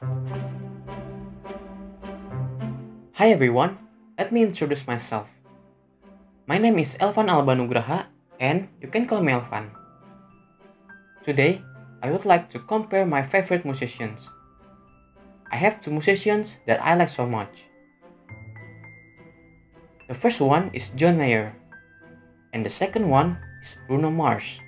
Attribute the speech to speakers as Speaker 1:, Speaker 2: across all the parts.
Speaker 1: Hi everyone, let me introduce myself. My name is Elvan Alba Nugraha and you can call me Elvan. Today, I would like to compare my favorite musicians. I have two musicians that I like so much. The first one is John Mayer, and the second one is Bruno Mars.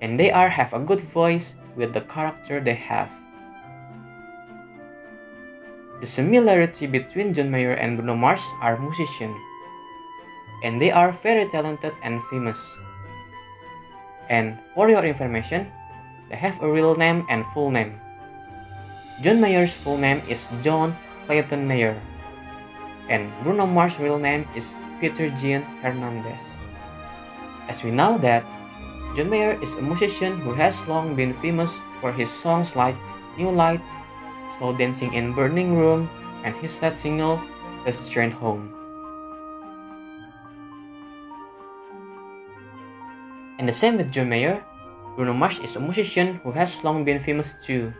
Speaker 1: And they are have a good voice with the character they have. The similarity between John Mayer and Bruno Mars are musicians, and they are very talented and famous. And for your information, they have a real name and full name. John Mayer's full name is John Clayton Mayer, and Bruno Mars' real name is Peter Gene Hernandez. As we know that, John Mayer is a musician who has long been famous for his songs like New Light, Slow Dancing in Burning Room, and his last single, Last Train Home. And the same with John Mayer, Bruno Mars is a musician who has long been famous too.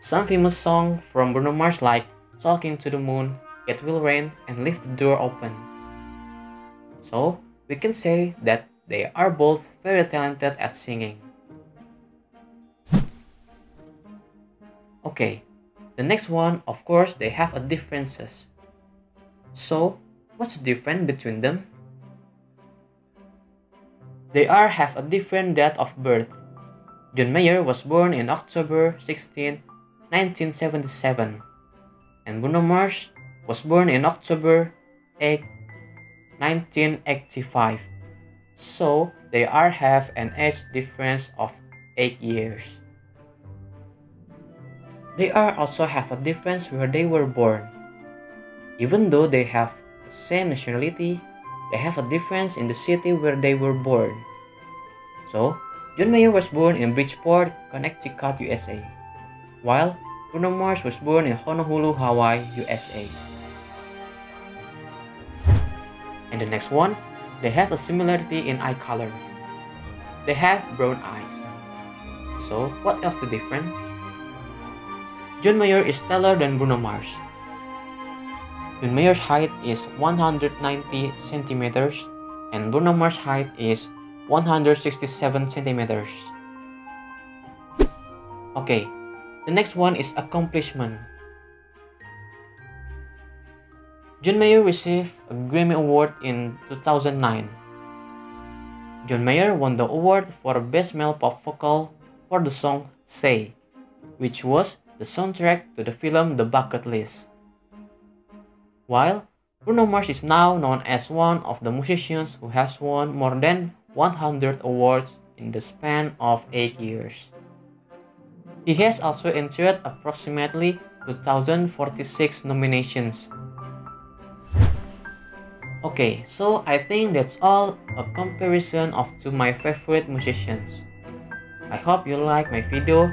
Speaker 1: Some famous songs from Bruno Mars like Talking to the Moon, It Will Rain, and Leave the Door Open. So, we can say that they are both very talented at singing. Okay, the next one, of course, they have a differences. So, what's the difference between them? They are have a different date of birth. John Mayer was born in October 16, 1977, and Bruno Mars was born in October 8, 1985. So they are have an age difference of 8 years. They are also have a difference where they were born. Even though they have the same nationality, they have a difference in the city where they were born. So, John Mayer was born in Bridgeport, Connecticut, USA, while Bruno Mars was born in Honolulu, Hawaii, USA. And the next one, they have a similarity in eye color. They have brown eyes. So, what else is different? John Mayer is taller than Bruno Mars. John Mayer's height is 190 centimeters and Bruno Mars' height is 167 centimeters. Okay, the next one is accomplishment. John Mayer received a Grammy Award in 2009. John Mayer won the award for Best Male Pop Vocal for the song Say, which was the soundtrack to the film The Bucket List. While Bruno Mars is now known as one of the musicians who has won more than 100 awards in the span of 8 years. He has also entered approximately 2046 nominations Okay, so I think that's all a comparison of two my favorite musicians. I hope you like my video